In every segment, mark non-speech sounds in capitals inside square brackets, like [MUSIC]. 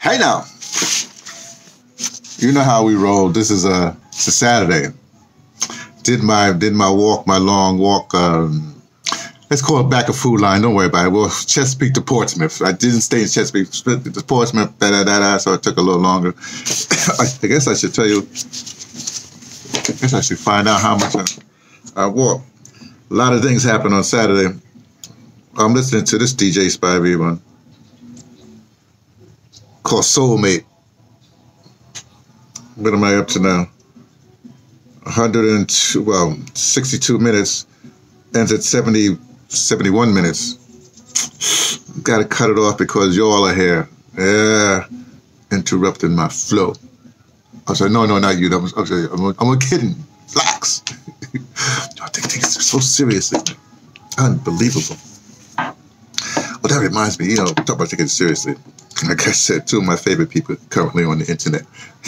Hey now, you know how we roll. This is a, it's a Saturday. Did my did my walk, my long walk. Um, let's call it back a food line. Don't worry about it. Well, Chesapeake to Portsmouth. I didn't stay in Chesapeake to Portsmouth. Da, da, da, da, so it took a little longer. [COUGHS] I guess I should tell you. I guess I should find out how much I, I walk. A lot of things happen on Saturday. I'm listening to this DJ Spy one called Soulmate. What am I up to now? 102, well, 62 minutes, ends at 70, 71 minutes. [SIGHS] Got to cut it off because y'all are here. Yeah, interrupting my flow. I said, no, no, not you. I'm, I'm, I'm kidding. Flax. I take things so seriously. Unbelievable. Well, that reminds me, you know, talk about taking it seriously like I said, two of my favorite people currently on the internet [LAUGHS]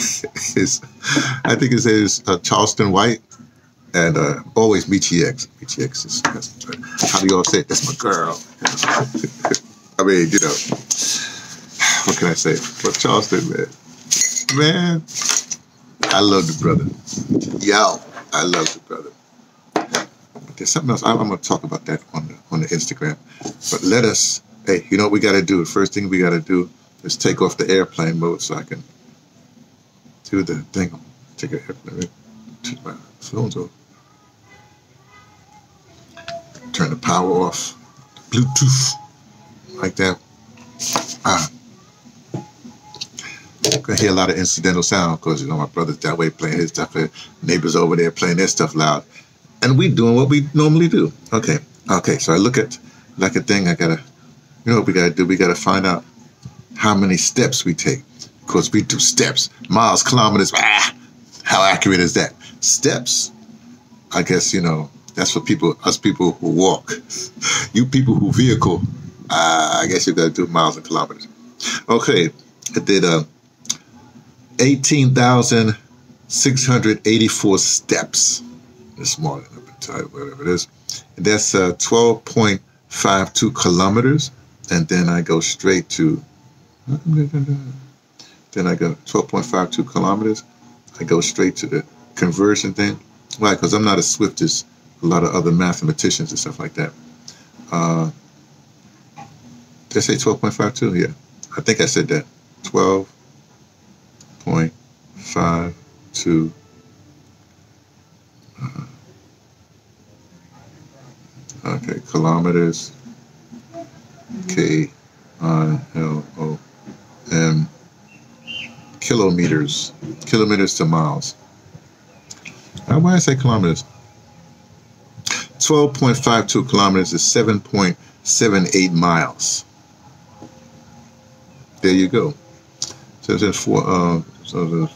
is, I think name is uh, Charleston White and uh, always Michi X. Michi X is, how do y'all say it? That's my girl. [LAUGHS] I mean, you know, what can I say? But Charleston, man, man, I love the brother. Yo, I love the brother. There's something else. I'm, I'm going to talk about that on the on the Instagram. But let us. Hey, you know what we got to do? The first thing we got to do Let's take off the airplane mode so I can do the thing. Take a turn my phone's off. Turn the power off. Bluetooth. Like that. Ah. I hear a lot of incidental sound because you know my brother's that way playing his stuff, neighbors over there playing their stuff loud, and we doing what we normally do. Okay, okay. So I look at like a thing. I gotta, you know what we gotta do? We gotta find out how many steps we take. Because we do steps, miles, kilometers. Ah, how accurate is that? Steps, I guess, you know, that's for people, us people who walk. [LAUGHS] you people who vehicle, uh, I guess you got to do miles and kilometers. Okay, I did uh, 18,684 steps this morning, whatever it is. And that's uh, 12.52 kilometers. And then I go straight to then I go 12.52 kilometers. I go straight to the conversion thing. Why? Because I'm not as swift as a lot of other mathematicians and stuff like that. Uh, did I say 12.52? Yeah. I think I said that. 12.52. Uh, okay, kilometers. K kilometers, kilometers to miles. Now, why I say kilometers? 12.52 kilometers is 7.78 miles. There you go. So there's four, uh, so there's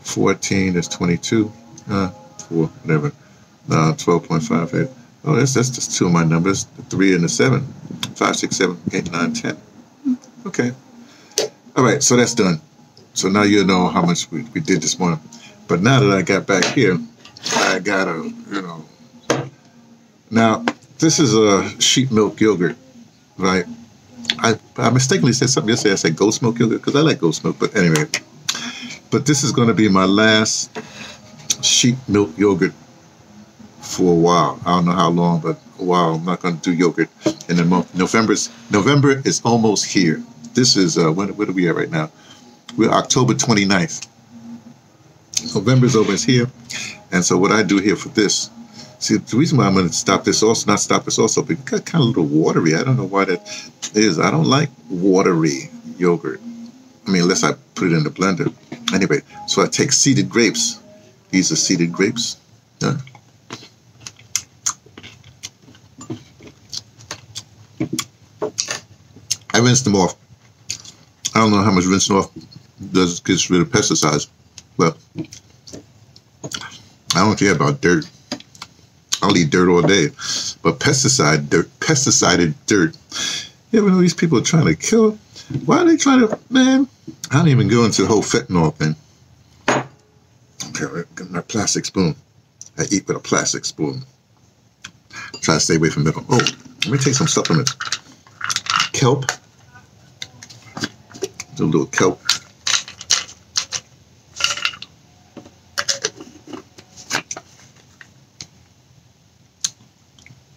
14, there's 22, uh, four, whatever. Uh, 12.58. Oh, that's, that's just two of my numbers, the three and the seven. Five, six, seven, eight, nine, ten. Okay. All right, so that's done. So now you know how much we, we did this morning. But now that I got back here, I got a, you know. Now, this is a sheep milk yogurt, right? I, I mistakenly said something yesterday. I said ghost milk yogurt because I like ghost milk. But anyway, but this is going to be my last sheep milk yogurt for a while. I don't know how long, but a while. I'm not going to do yogurt in the month. November's November is almost here this is uh, when, where are we at right now? We're October 29th. November's over is here. And so what I do here for this, see, the reason why I'm going to stop this also, not stop this also, because it got kind of a little watery. I don't know why that is. I don't like watery yogurt. I mean, unless I put it in the blender. Anyway, so I take seeded grapes. These are seeded grapes. Yeah. I rinse them off. I don't know how much rinsing off does gets rid of pesticides, but I don't care about dirt. I'll eat dirt all day, but pesticide dirt, pesticided dirt. You ever know these people are trying to kill? Why are they trying to? Man, I don't even go into the whole fentanyl thing. Okay, get my plastic spoon. I eat with a plastic spoon. Try to stay away from metal. Oh, let me take some supplements. Kelp a little kelp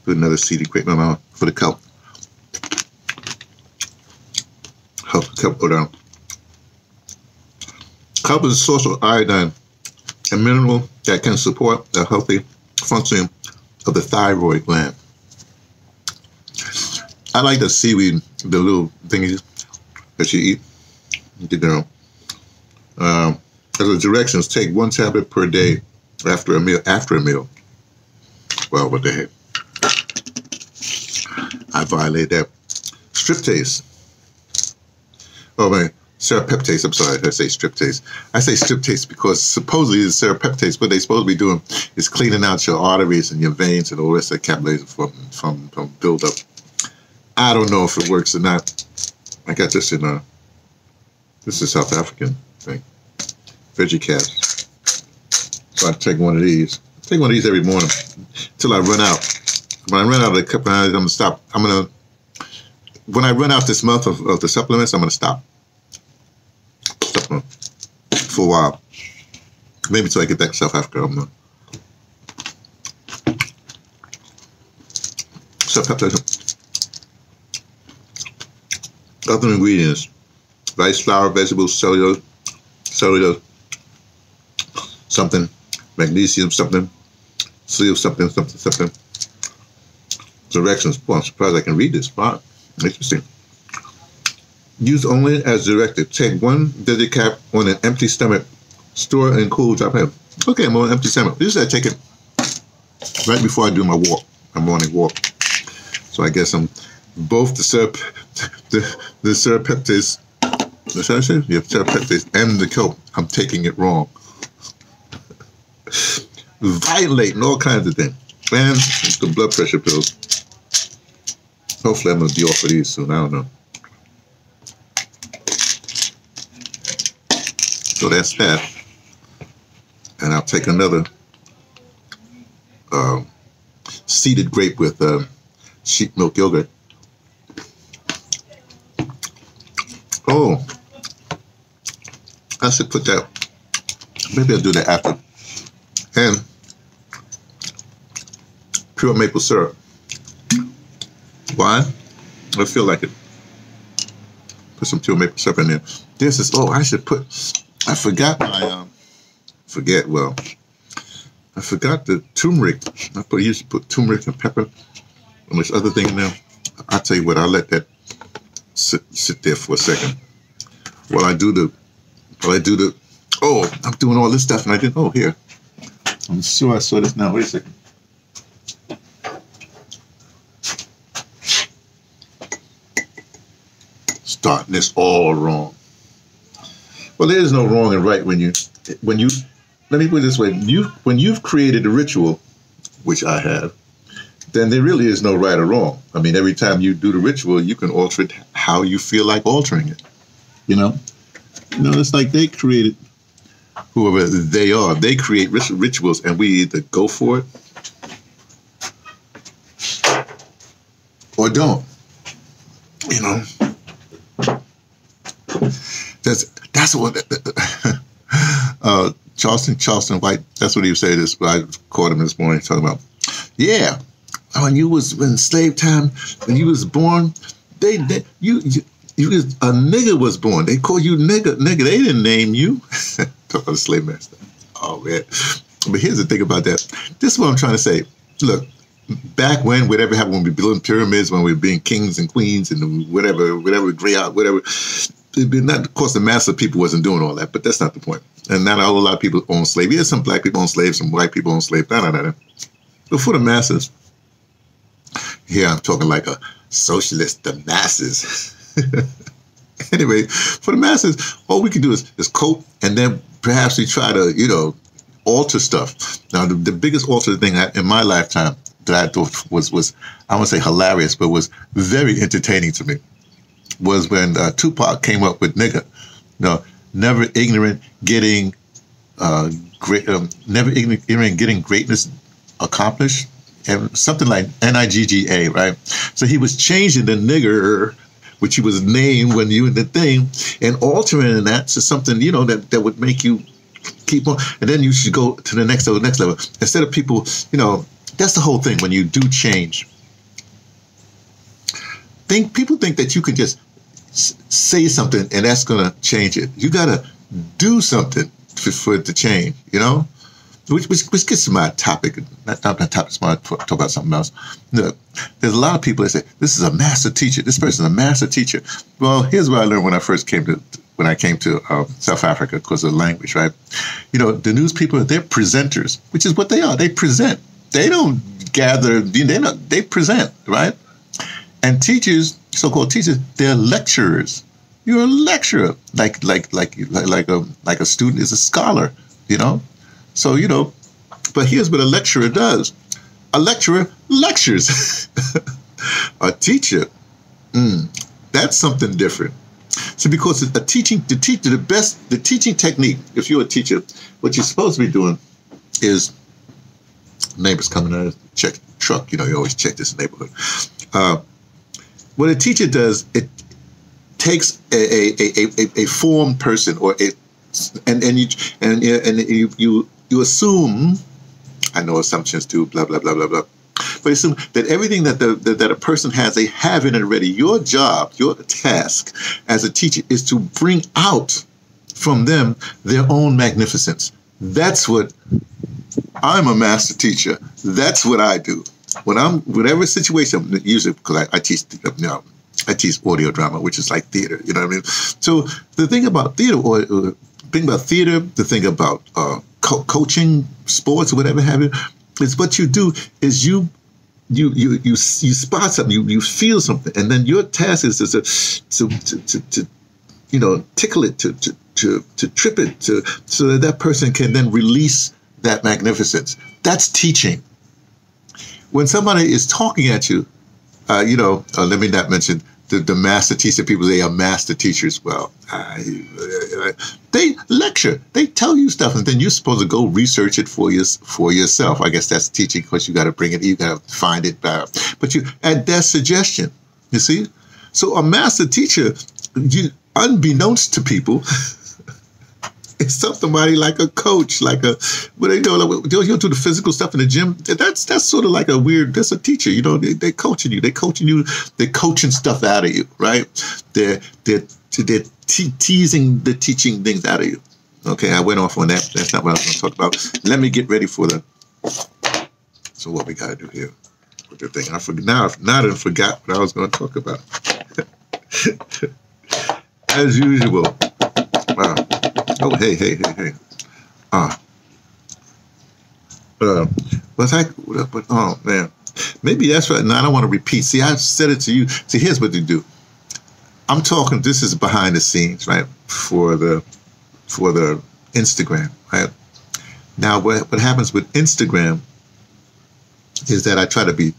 put another seeded grape in my mouth for the cup. Help the cup go down. Kelp is a source of iodine, a mineral that can support the healthy functioning of the thyroid gland. I like the seaweed, the little thingies that you eat. You know, um, as the directions, take one tablet per day after a meal. After a meal. Well, what the heck? I violate that. striptase. Oh man, serrapeptase. I'm sorry, I say striptase. I say striptase because supposedly it's serrapeptase. What they're supposed to be doing is cleaning out your arteries and your veins and all the of the capillaries from from from buildup. I don't know if it works or not. I got this in a, this is South African thing. Veggie caps. So I take one of these. I take one of these every morning until I run out. When I run out of the cup, I'm gonna stop. I'm gonna when I run out this month of, of the supplements, I'm gonna stop. For a while. Maybe until I get back to South Africa. I'm gonna South Africa. Other ingredients: rice flour, vegetables, cellulose, cellulose, something, magnesium, something, seal, something, something, something. Directions. Well, I'm surprised I can read this. Wow, interesting. Use only as directed. Take one daily cap on an empty stomach. Store in cool. Drop in. Okay, I'm on an empty stomach. Usually I take it right before I do my walk, my morning walk. So I guess I'm both the serp, [LAUGHS] the the serrapeptase, the yeah, serrapeptase and the kelp. I'm taking it wrong. Violating all kinds of things. And the blood pressure pills. Hopefully I'm gonna be off of these soon. I don't know. So that's that. And I'll take another uh, seeded grape with uh, sheep milk yogurt. Oh, I should put that. Maybe I'll do that after. And pure maple syrup. Why? I feel like it. Put some pure maple syrup in there. This is, oh, I should put, I forgot my, um, forget, well, I forgot the turmeric. I put, used to put turmeric and pepper and this other thing now. I'll tell you what, I'll let that sit, sit there for a second. While I do the, while I do the, oh, I'm doing all this stuff and I didn't, oh, here. I'm sure I saw this now. Wait a second. Starting this all wrong. Well, there is no wrong and right when you, when you, let me put it this way: you, when you've created a ritual, which I have, then there really is no right or wrong. I mean, every time you do the ritual, you can alter it how you feel like altering it. You know, you know, it's like they created whoever they are. They create rituals, and we either go for it or don't. You know, that's what [LAUGHS] uh, Charleston Charleston White. That's what he was. This I caught him this morning talking about. Yeah, when you was in slave time, when you was born, they, they you, you you was, a nigga was born. They call you nigga. Nigga, they didn't name you. [LAUGHS] Talk about the slave master. Oh man. But here's the thing about that. This is what I'm trying to say. Look, back when whatever happened when we were building pyramids, when we were being kings and queens and whatever, whatever, gray out, whatever. Not, of course, the mass of people wasn't doing all that, but that's not the point. And not all, a lot of people own slaves. Yeah, some black people own slaves, some white people own slaves. Nah, nah, nah, nah. But for the masses, here I'm talking like a socialist, the masses. [LAUGHS] anyway, for the masses, all we can do is, is cope and then perhaps we try to, you know, alter stuff. Now, the, the biggest alter thing I, in my lifetime that I thought was, was I won't say hilarious, but was very entertaining to me was when uh, Tupac came up with nigga. No, never ignorant, getting uh, great, um, never ignorant, getting greatness accomplished, and something like N I G G A, right? So he was changing the nigger which he was named when you in the thing, and altering that to something you know that that would make you keep on, and then you should go to the next level, next level. Instead of people, you know, that's the whole thing. When you do change, think people think that you can just say something and that's going to change it. You got to do something for, for it to change. You know, which, which, which gets to my topic. Not, not my topic. Smart. Talk about something else. Look, there's a lot of people that say this is a master teacher. This person is a master teacher. Well, here's what I learned when I first came to when I came to uh, South Africa because of language, right? You know, the news people they're presenters, which is what they are. They present. They don't gather. They don't. They present, right? And teachers, so-called teachers, they're lecturers. You're a lecturer, like like like like a like a student is a scholar, you know. So you know, but here's what a lecturer does: a lecturer lectures. [LAUGHS] a teacher, mm, that's something different. So because a teaching, the teacher, the best, the teaching technique. If you're a teacher, what you're supposed to be doing is neighbors coming out check truck. You know, you always check this neighborhood. Uh, what a teacher does, it takes a a, a, a, formed person or a and and you and and you you you assume. I know assumptions too. Blah blah blah blah blah. But assume that everything that the that, that a person has, they have in it already. Your job, your task as a teacher, is to bring out from them their own magnificence. That's what I'm a master teacher. That's what I do. When I'm whatever situation, usually because I, I teach, you know, I teach audio drama, which is like theater. You know what I mean? So the thing about theater, or, or thing about theater, the thing about uh, co- coaching, sports, or whatever have you, is what you do is you you you you you spot something, you you feel something, and then your task is to to to, to, to you know tickle it to to to, to trip it to so that that person can then release that magnificence. That's teaching. When somebody is talking at you, uh, you know, uh, let me not mention the, the master teacher. People they are master teachers. Well, they lecture, they tell you stuff, and then you're supposed to go research it for you for yourself. I guess that's teaching because you got to bring it, you got to find it, uh, but you at their suggestion. You see, so a master teacher, you, unbeknownst to people. [LAUGHS] [LAUGHS] it's somebody like a coach, like a but you know, like, you do the physical stuff in the gym. That's that's sort of like a weird. That's a teacher, you know. They they coaching you. They coaching you. They're coaching stuff out of you, right? They're they're they're te- teasing the teaching things out of you. Okay, I went off on that. That's not what I was going to talk about. Let me get ready for the. So what we got to do here with the thing? I forgot now. Now I forgot what I was going to talk about. [LAUGHS] As usual. Wow. Oh, hey, hey, hey, hey. Ah. Uh, was I? But oh man, maybe that's right. Now I don't want to repeat. See, I've said it to you. See, here's what you do. I'm talking. This is behind the scenes, right? For the for the Instagram, right? Now, what what happens with Instagram is that I try to be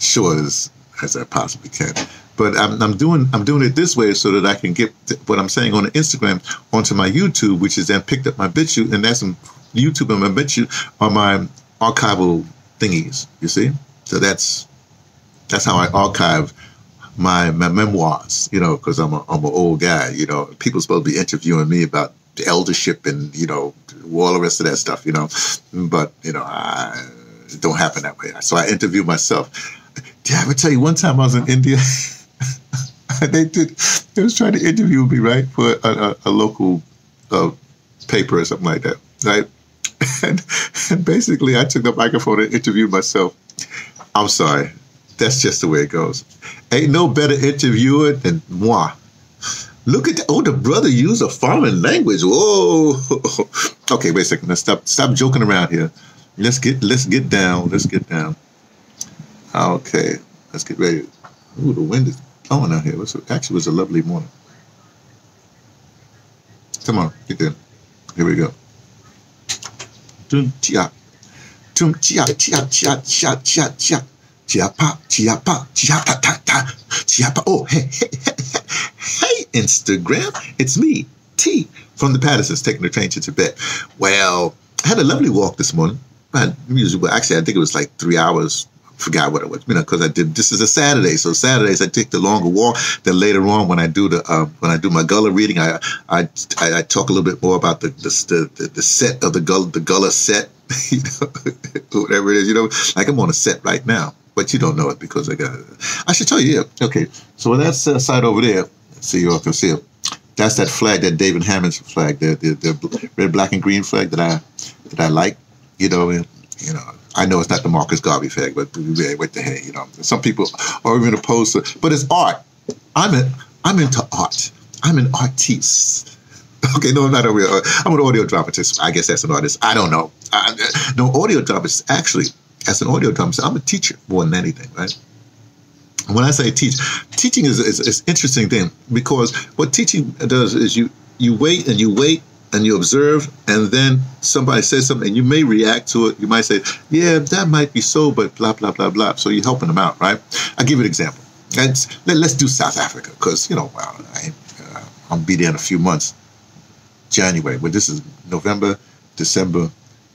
short as as I possibly can. But I'm, I'm doing I'm doing it this way so that I can get what I'm saying on Instagram onto my YouTube, which is then picked up my BitChute, and that's YouTube and my BitChute are my archival thingies. You see, so that's that's how I archive my, my memoirs. You know, because I'm a I'm an old guy. You know, people supposed to be interviewing me about the eldership and you know all the rest of that stuff. You know, but you know, I, it don't happen that way. So I interview myself. Did I ever tell you one time I was in India? [LAUGHS] [LAUGHS] they did. They was trying to interview me, right, for a, a, a local uh, paper or something like that, right? And, [LAUGHS] and basically, I took the microphone and interviewed myself. I'm sorry, that's just the way it goes. Ain't no better interviewer than moi. Look at that. Oh, the brother used a foreign language. Whoa. [LAUGHS] okay, wait a second. Let's stop stop joking around here. Let's get let's get down. Let's get down. Okay. Let's get ready. Ooh, the wind is blowing out here. It was actually was a lovely morning. Come on, get there. Here we go. Tia tia tia tia tia tia. Chia pa, chia pa, chia pa ta ta. Chia pa. Oh, hey, hey, hey, hey, Instagram. It's me, T, from the Pattersons, taking the train to Tibet. Well, I had a lovely walk this morning. I usually, actually, I think it was like three hours forgot what it was, you know, because I did. This is a Saturday, so Saturdays I take the longer walk. Then later on, when I do the uh, when I do my Gullah reading, I I, I talk a little bit more about the the, the, the set of the Gullah the Gullah set, [LAUGHS] you know, [LAUGHS] whatever it is, you know, like I'm on a set right now. but you don't know it because I got. I should tell you, yeah. Okay, so that's uh, side over there. See, you all can see it. That's that flag, that David Hammons flag, the, the, the red, black, and green flag that I that I like. You know, you know, I know it's not the Marcus Garvey flag, but yeah, what the heck, you know. Some people are even opposed to, but it's art. I'm a, I'm into art. I'm an artiste. [LAUGHS] Okay, no, I'm not a real. Uh, I'm an audio dramatist. I guess that's an artist. I don't know. I, no, audio dramatist. Actually, as an audio dramatist, I'm a teacher more than anything, right? When I say teach, teaching is is, is interesting thing because what teaching does is you you wait and you wait and you observe, and then somebody says something, and you may react to it. You might say, "Yeah, that might be so," but blah blah blah blah. So you're helping them out, right? I'll give you an example. Let's let, us do South Africa because you know, I, uh, I'll be there in a few months. January, but this is November, December.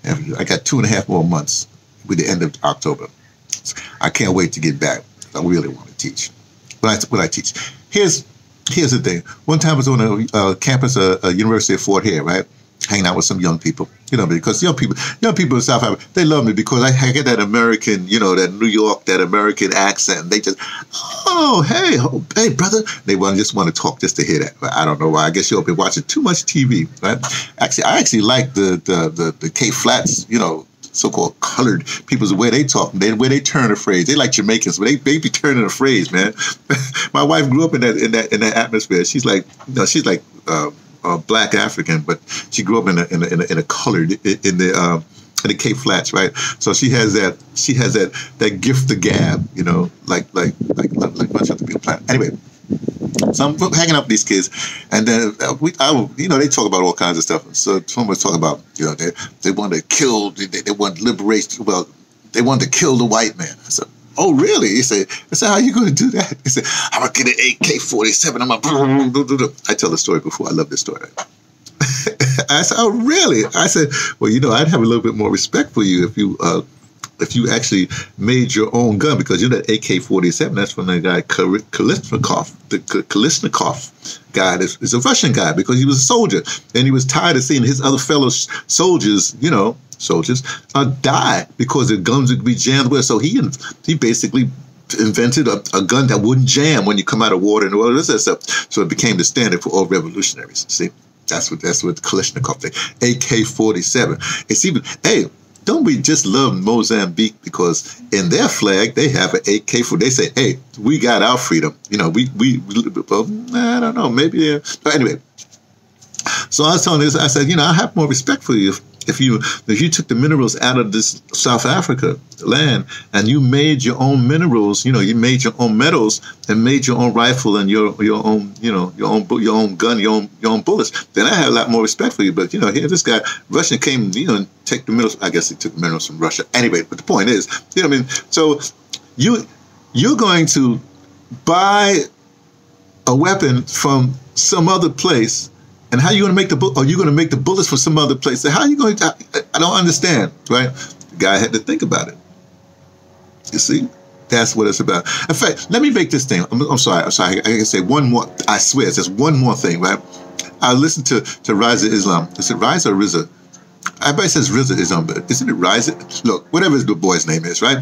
And I got two and a half more months with the end of October. I can't wait to get back. I really want to teach. What I, what I teach. Here's here's the thing. One time I was on a uh, campus, uh, uh, University of Fort Hare, right? hanging out with some young people, you know, because young people, young people in South Africa, they love me because I, I get that American, you know, that New York, that American accent. They just, oh, hey, oh, hey, brother. They want just want to talk just to hear that. I don't know why. I guess you'll be watching too much TV, right? Actually, I actually like the the the, the Cape Flats, you know, so-called colored people's the way they talk, the way they turn a phrase. They like Jamaicans, but they, they be turning a phrase, man. [LAUGHS] My wife grew up in that in that in that atmosphere. She's like, you know, she's like. Uh, black African, but she grew up in a in a, in a, in a colored in the uh, in the Cape Flats, right? So she has that she has that that gift of gab, you know, like like like like, bunch of people. Anyway, so I'm hanging up these kids, and then uh, we, I, you know, they talk about all kinds of stuff. So someone was talking about, you know, they they want to kill, they, they want liberation. Well, they want to kill the white man. I said, Oh, really? He said, I said, how are you going to do that? He said, I'm going to get an AK 47. I'm going to. I tell the story before. I love this story. [LAUGHS] I said, oh, really? I said, well, you know, I'd have a little bit more respect for you if you uh, if you actually made your own gun because you know that AK-47 that's from the guy Kalashnikov the Kalashnikov guy is, is a Russian guy because he was a soldier and he was tired of seeing his other fellow soldiers you know soldiers uh, die because their guns would be jammed with. So he he basically invented a, a, gun that wouldn't jam when you come out of water and all this stuff. So it became the standard for all revolutionaries. See, that's what that's what Kalashnikov thing. AK forty seven. It's even hey. Don't we just love Mozambique because in their flag they have an AK for they say, hey, we got our freedom. You know, we we, we well, I don't know, maybe. Uh, but anyway, so I was telling this, I said, you know, I have more respect for you if you if you took the minerals out of this South Africa land and you made your own minerals, you know, you made your own metals and made your own rifle and your your own you know your own your own gun, your own your own bullets, then I have a lot more respect for you. But you know, here this guy Russian came, you know, and take the minerals. I guess he took the minerals from Russia anyway. But the point is, you know, I mean, so you you're going to buy a weapon from some other place and how are you going to make the book? Are you going to make the bullets from some other place? How are you going to? I, I don't understand, right? The guy had to think about it. You see, that's what it's about. In fact, let me make this thing. I'm, I'm sorry. I'm sorry. I can say one more. I swear, it's just one more thing, right? I listened to to Rizza Islam. Is it Rizza or Rizza? Everybody says Rizza Islam, but isn't it Rizza? Look, whatever the boy's name is, right?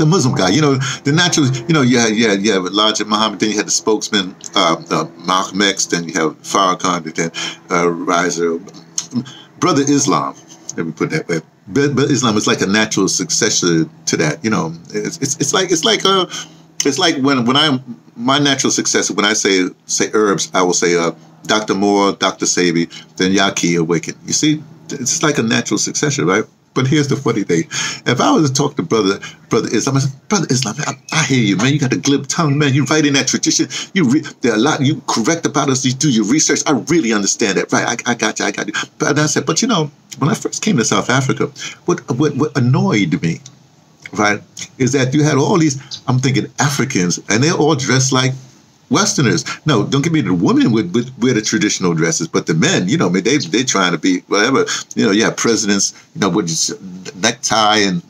The Muslim guy. You know, the natural, you know, yeah, yeah, yeah, with Elijah Muhammad, then you had the spokesman, uh, uh, Malcolm X, then you have Farrakhan, then uh, Riser, Brother Islam, let me put that way. But, but Islam is like a natural successor to that. You know, it's, it's, it's like, it's like, uh, it's like when, when I'm, my natural successor, when I say, say herbs, I will say, uh, Dr. Moore, Dr. Sebi, then Yahki Awaken. You see, it's like a natural succession, right? But here's the funny thing: if I was to talk to brother, brother Islam, I said, brother Islam, I, I, hear you, man. You got a glib tongue, man. You write in that tradition. You re- there are a lot. You correct about us. You do your research. I really understand that, right? I, I got you. I got you. But I said, but you know, when I first came to South Africa, what what, what annoyed me, right, is that you had all these. I'm thinking Africans, and they're all dressed like Westerners. No, don't get me the women would, would wear the traditional dresses, but the men, you know, I mean, they they trying to be whatever. You know, you have presidents, you know, with necktie and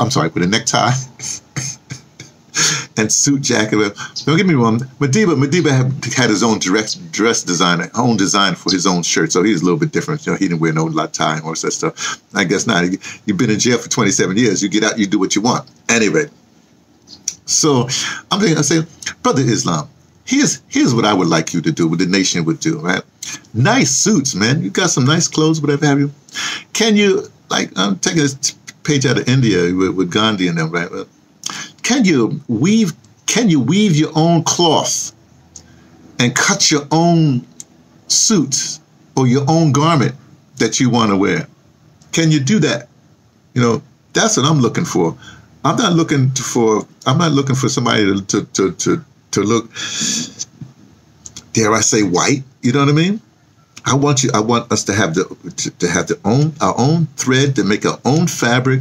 I'm sorry, with a necktie. [LAUGHS] and suit jacket. Don't get me wrong, Madiba Madiba had, had his own dress dress design, own design for his own shirt, so he's a little bit different. You know, he didn't wear no tie or such stuff. I guess not. You've been in jail for 27 years. You get out, you do what you want. Anyway, so I'm thinking, I say, brother Islam, here's here's what I would like you to do, what the nation would do, right? Nice suits, man. You got some nice clothes, whatever have you. Can you like I'm taking this page out of India with, with Gandhi and them, right? Can you weave can you weave your own cloth and cut your own suit or your own garment that you want to wear? Can you do that? You know, that's what I'm looking for. I'm not looking for I'm not looking for somebody to to to to, look dare I say white, you know what I mean? I want you I want us to have the to, to have the own our own thread to make our own fabric,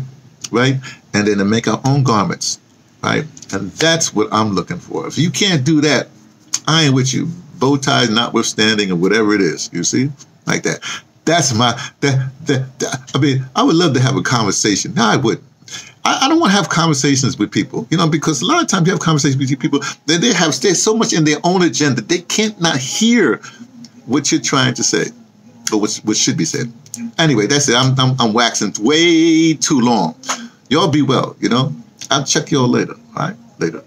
right? And then to make our own garments, right? And that's what I'm looking for. If you can't do that, I ain't with you. Bow ties notwithstanding or whatever it is, you see? Like that. That's my that, that, that I mean, I would love to have a conversation. No, I wouldn't. I, I, don't want to have conversations with people, you know, because a lot of times you have conversations with people that they have stayed so much in their own agenda they can't not hear what you're trying to say or what, what should be said. Anyway, that's it. I'm, I'm, I'm waxing way too long. Y'all be well, you know. I'll check y'all later. All right, later.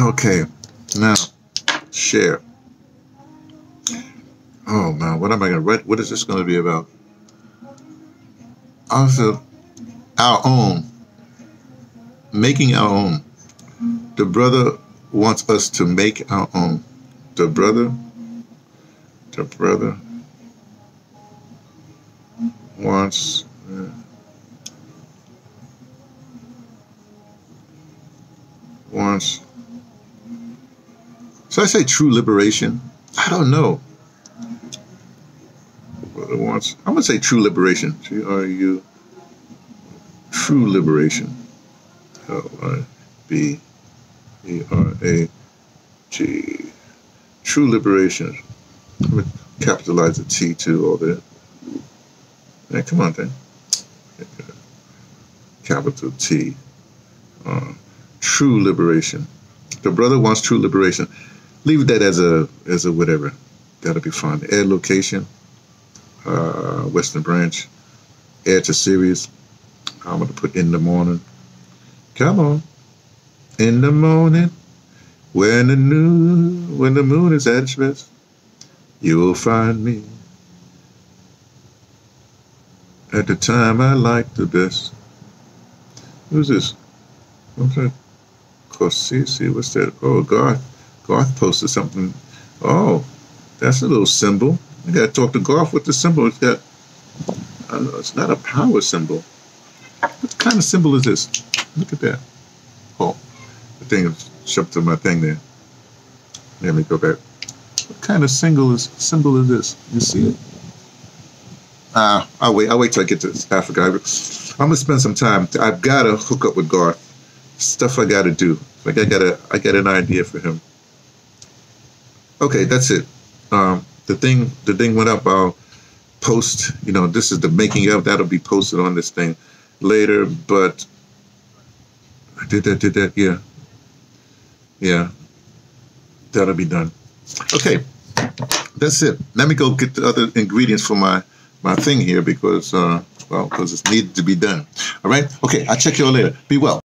Okay, now share. Oh man, what am I gonna write? What is this gonna be about? Also, our own, making our own. The brother wants us to make our own. The brother, the brother wants. Uh, wants. So I say true liberation? I don't know to say true liberation. T R U, true liberation. L I B E R A G. True liberation. Capitalize the T too, all that. Yeah, come on then. Capital T. Uh, true liberation. The brother wants true liberation. Leave that as a as a whatever. That'll be fine. Add location uh, Western Branch, add to Series. I'm going to put in the morning. Come on. In the morning, when the new, when the moon is at its best, you will find me. At the time I like the best. Who's this? What's that? Corsisi, what's that? Oh, Garth. Garth posted something. Oh, that's a little symbol. I got to talk to Garth with the symbol. It's got, I know, it's not a power symbol. What kind of symbol is this? Look at that. Oh, the thing shoved to my thing there. Let me go back. What kind of symbol is symbol is this? You see it? Ah, I'll wait. I'll wait till I get to Africa. I'm gonna spend some time. I've got to hook up with Garth. Stuff I got to do. Like I got a, I got an idea for him. Okay, that's it. Um, the thing the thing went up. I'll post. You know, this is the making of. That'll be posted on this thing later. But I did that. Did that. Yeah. Yeah. That'll be done. Okay. That's it. Let me go get the other ingredients for my my thing here because uh well because it's needed to be done. All right. Okay. I'll check you all later. Be well.